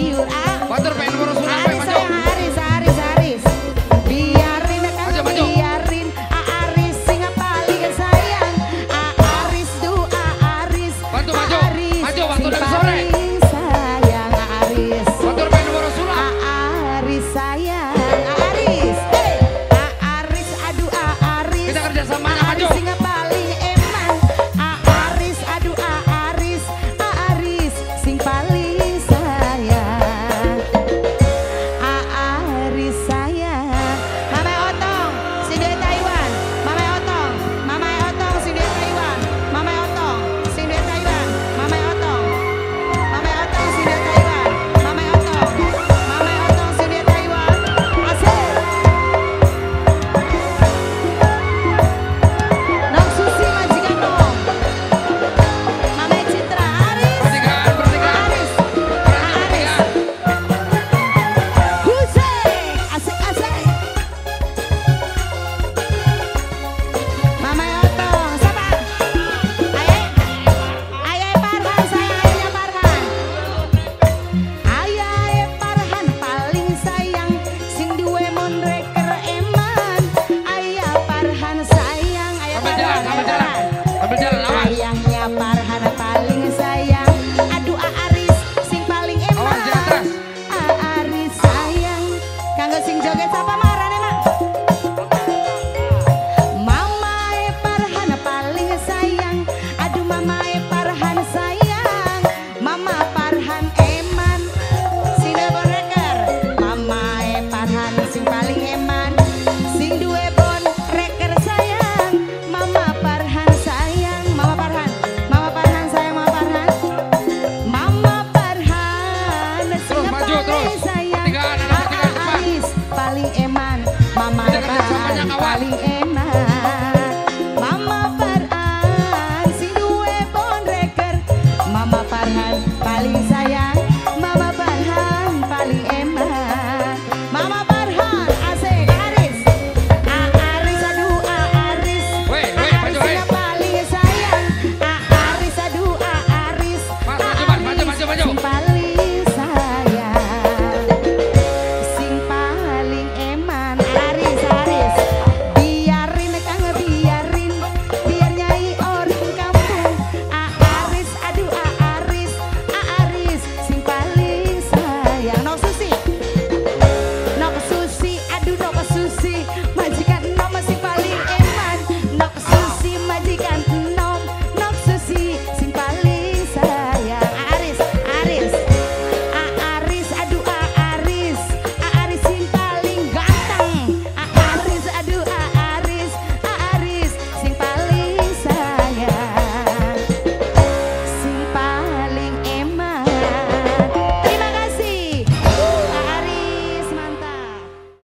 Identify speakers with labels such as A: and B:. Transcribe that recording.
A: Banjur aku
B: Banjur pengen ngurus surat
A: paling sayang